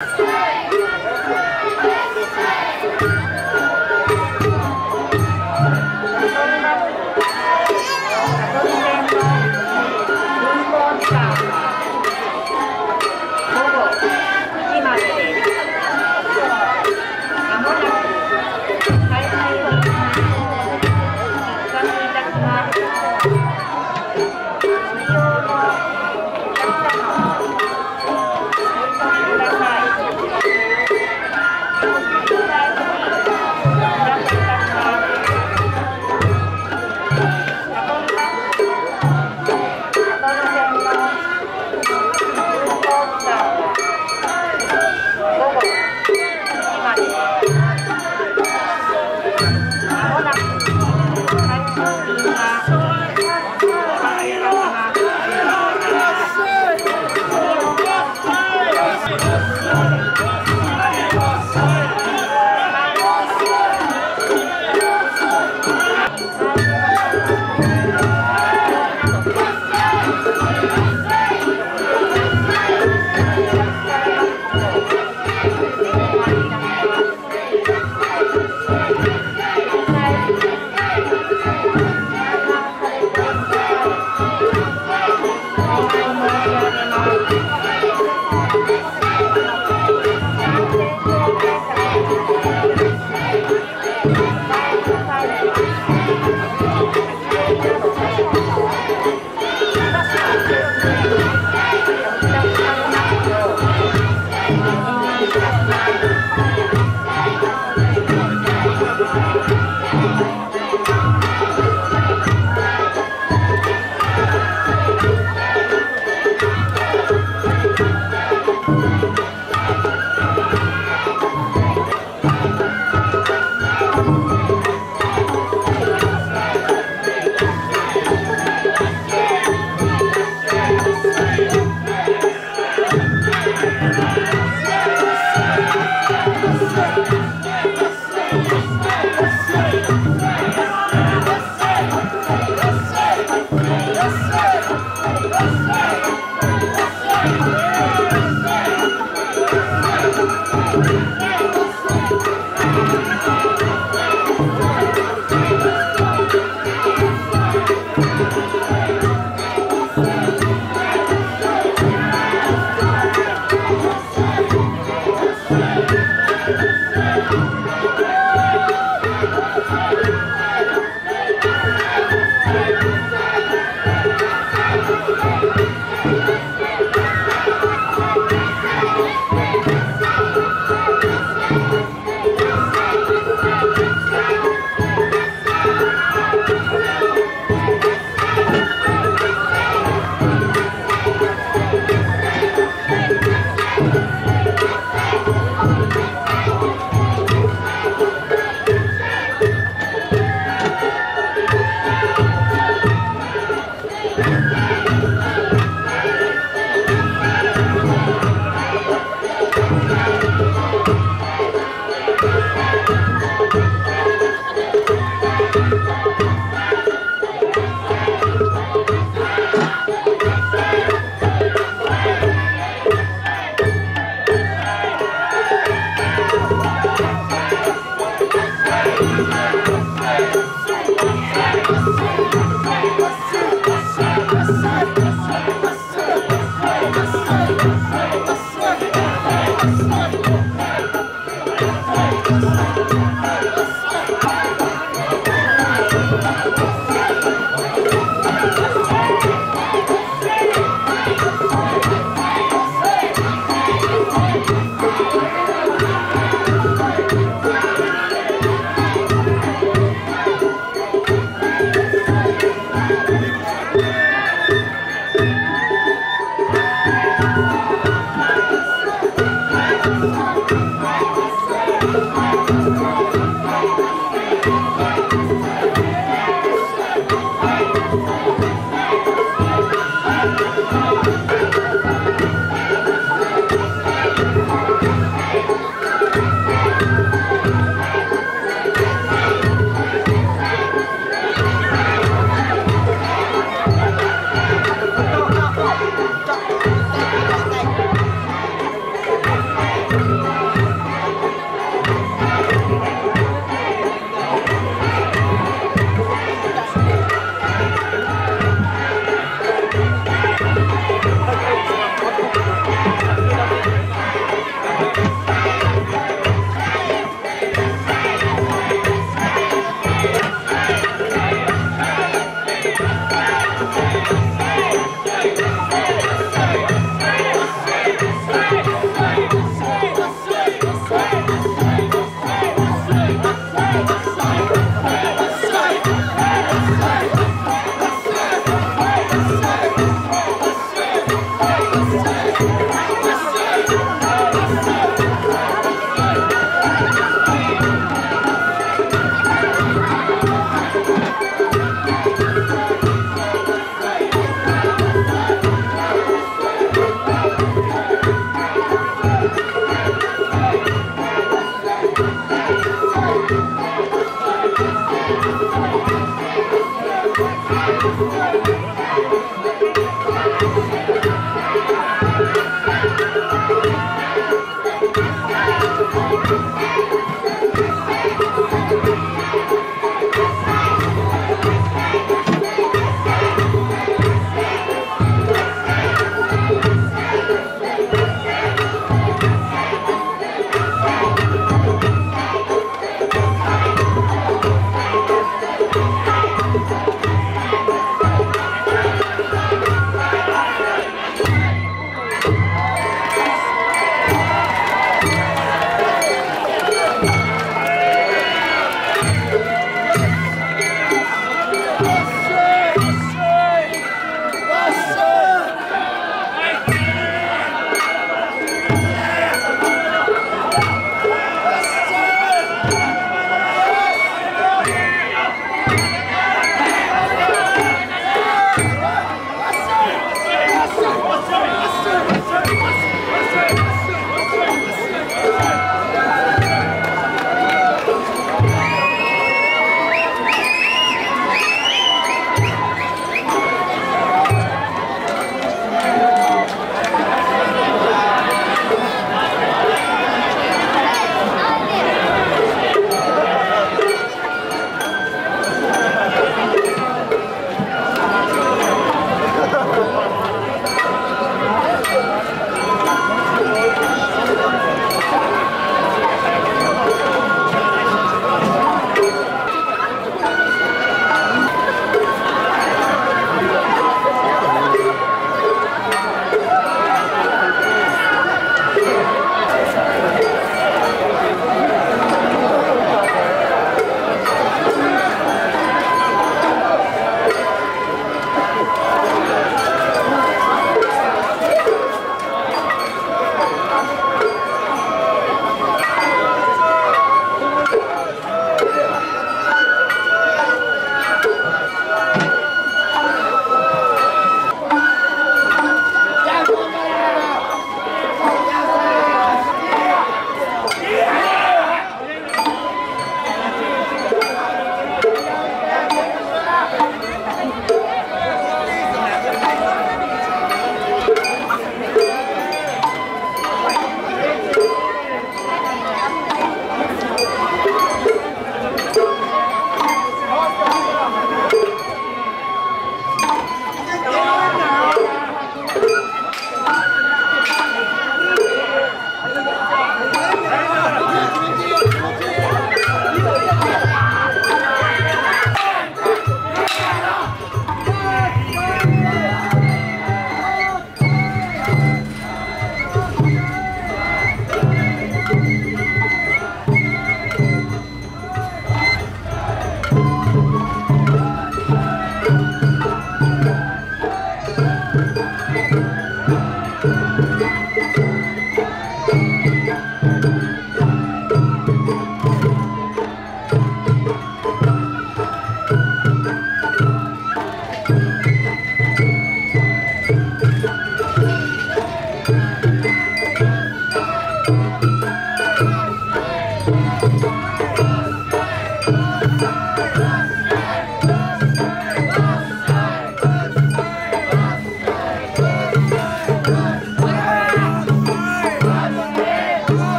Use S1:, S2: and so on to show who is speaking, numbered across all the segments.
S1: Yeah.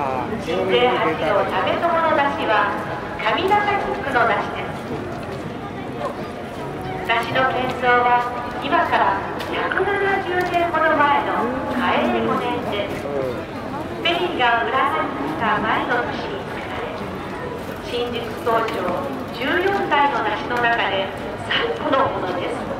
S1: 鎮西八の食べ友のだしは上長菊のだしですだしの建造は今から170年ほど前の嘉永5年でフェリーが浦和に来た前の年に作られ新宿総長14代のだしの中で最古のものです